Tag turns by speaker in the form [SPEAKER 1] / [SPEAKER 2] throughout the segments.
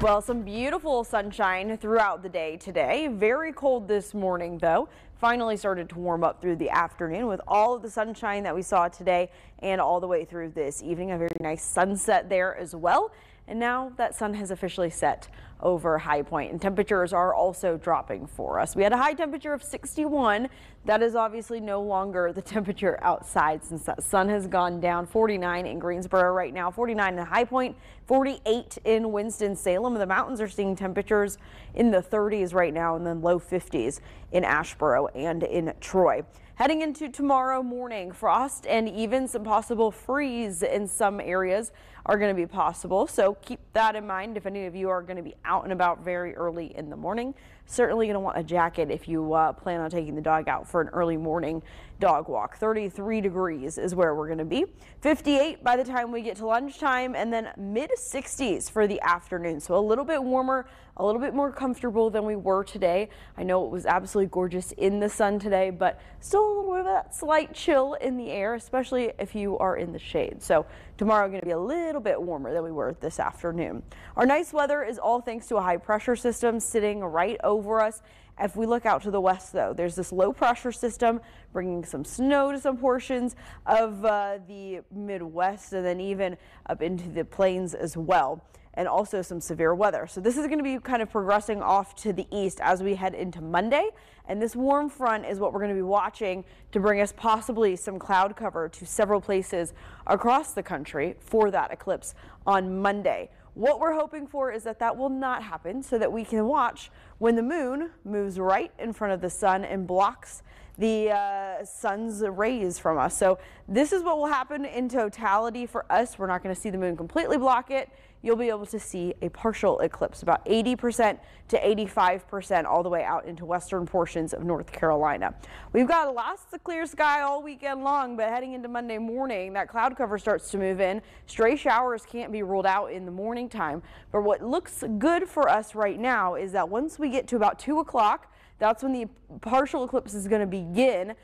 [SPEAKER 1] Well, some beautiful sunshine throughout the day today. Very cold this morning, though. Finally started to warm up through the afternoon with all of the sunshine that we saw today and all the way through this evening. A very nice sunset there as well. And now that sun has officially set over High Point and temperatures are also dropping for us. We had a high temperature of 61. That is obviously no longer the temperature outside since that sun has gone down 49 in Greensboro right now, 49 in High Point, 48 in Winston-Salem. The mountains are seeing temperatures in the 30s right now and then low 50s in Asheboro and in Troy. Heading into tomorrow morning, frost and even some possible freeze in some areas are going to be possible. So keep that in mind if any of you are going to be out and about very early in the morning. Certainly going to want a jacket if you uh, plan on taking the dog out for an early morning dog walk. 33 degrees is where we're going to be. 58 by the time we get to lunchtime and then mid 60s for the afternoon. So a little bit warmer, a little bit more comfortable than we were today. I know it was absolutely gorgeous in the sun today, but still a little bit of that slight chill in the air, especially if you are in the shade. So tomorrow going to be a little bit warmer than we were this afternoon. Our nice weather is all thanks to a high pressure system sitting right over us. If we look out to the west, though, there's this low pressure system bringing some snow to some portions of uh, the Midwest and then even up into the plains as well and also some severe weather. So this is going to be kind of progressing off to the east as we head into Monday. And this warm front is what we're going to be watching to bring us possibly some cloud cover to several places across the country for that eclipse on Monday. What we're hoping for is that that will not happen so that we can watch when the moon moves right in front of the sun and blocks the uh, sun's rays from us. So this is what will happen in totality for us. We're not going to see the moon completely block it. You'll be able to see a partial eclipse, about 80% to 85% all the way out into western portions of North Carolina. We've got lots of clear sky all weekend long, but heading into Monday morning, that cloud cover starts to move in. Stray showers can't be ruled out in the morning time. But what looks good for us right now is that once we get to about 2 o'clock, that's when the partial eclipse is going to begin.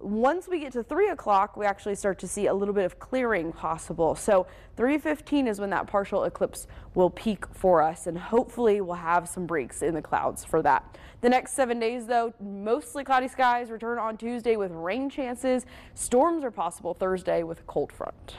[SPEAKER 1] Once we get to 3 o'clock, we actually start to see a little bit of clearing possible. So 3.15 is when that partial eclipse will peak for us, and hopefully we'll have some breaks in the clouds for that. The next seven days, though, mostly cloudy skies return on Tuesday with rain chances. Storms are possible Thursday with a cold front.